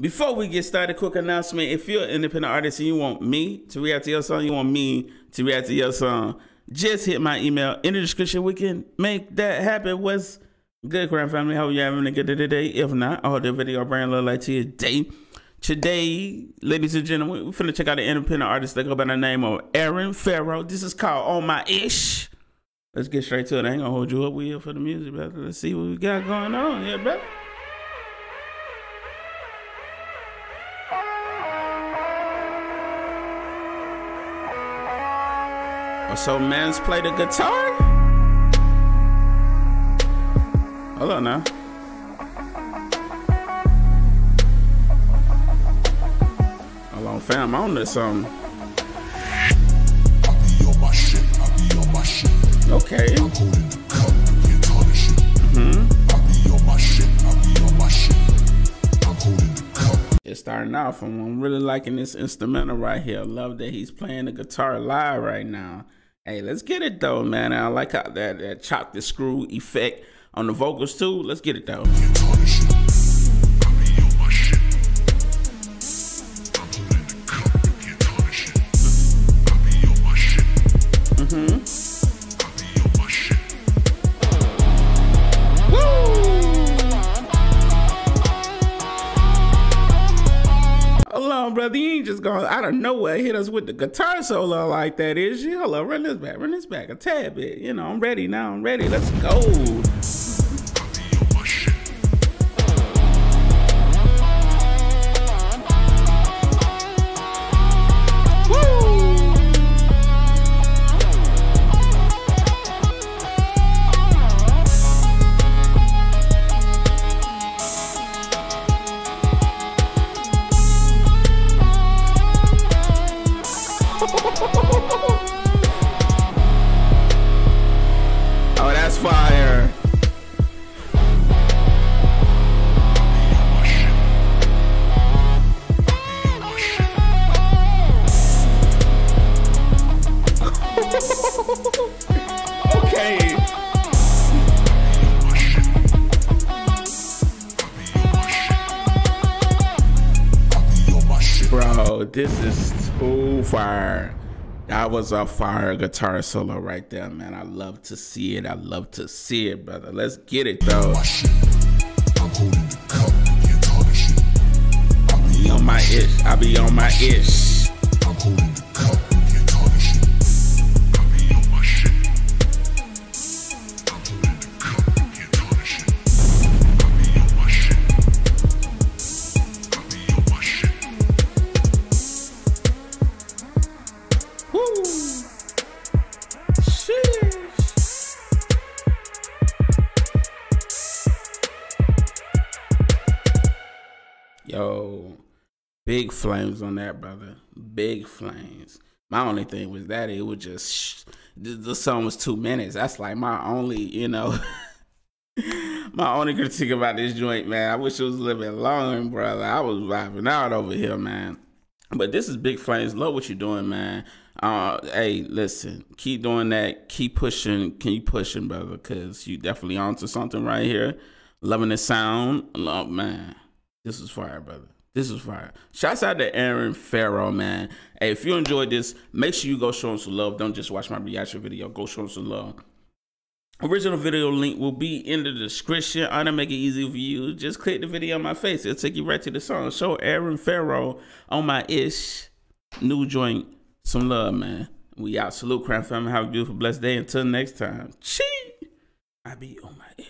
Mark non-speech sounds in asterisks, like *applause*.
Before we get started, quick announcement. If you're an independent artist and you want me to react to your song, you want me to react to your song, just hit my email in the description. We can make that happen. What's good, Crown Family? Hope you're having a good day today. If not, I hope the video a little light to your day. Today, ladies and gentlemen, we're finna check out an independent artist that go by the name of Aaron Pharaoh. This is called On My Ish. Let's get straight to it. I ain't gonna hold you up. We here for the music, brother. Let's see what we got going on here, brother. So man's play the guitar? Hold on now. Hold on, fam, on this um. Okay. It's starting off, and I'm really liking this instrumental right here. Love that he's playing the guitar live right now. Hey, let's get it though, man. I like how that, that chop the screw effect on the vocals too. Let's get it though. Brother. You ain't just going out of nowhere hit us with the guitar solo like that, is you? Hold on, run this back, run this back a tad bit. You know, I'm ready now. I'm ready. Let's go. Okay. Bro, this is too fire. That was a fire guitar solo right there, man. I love to see it. I love to see it, brother. Let's get it though. I be on my ish. I be on my ish. Yo, big flames on that, brother. Big flames. My only thing was that it was just sh- the, song was two minutes. That's like my only, you know, *laughs* my only critique about this joint, man. I wish it was a little bit longer, brother. I was vibing out over here, man. But this is Big Flames. Love what you're doing, man. Uh, hey, listen, keep doing that. Keep pushing. Keep pushing, brother, because you definitely onto something right here. Loving the sound. Love, man. This is fire, brother. This is fire. Shouts out to Aaron Pharaoh, man. Hey, if you enjoyed this, make sure you go show him some love. Don't just watch my reaction video. Go show him some love. Original video link will be in the description. I'm gonna make it easy for you. Just click the video on my face. It'll take you right to the song. Show Aaron Pharaoh on my ish. New joint. Some love, man. We out. Salute, Crown Family. Have a beautiful, blessed day. Until next time. Chee. I be on my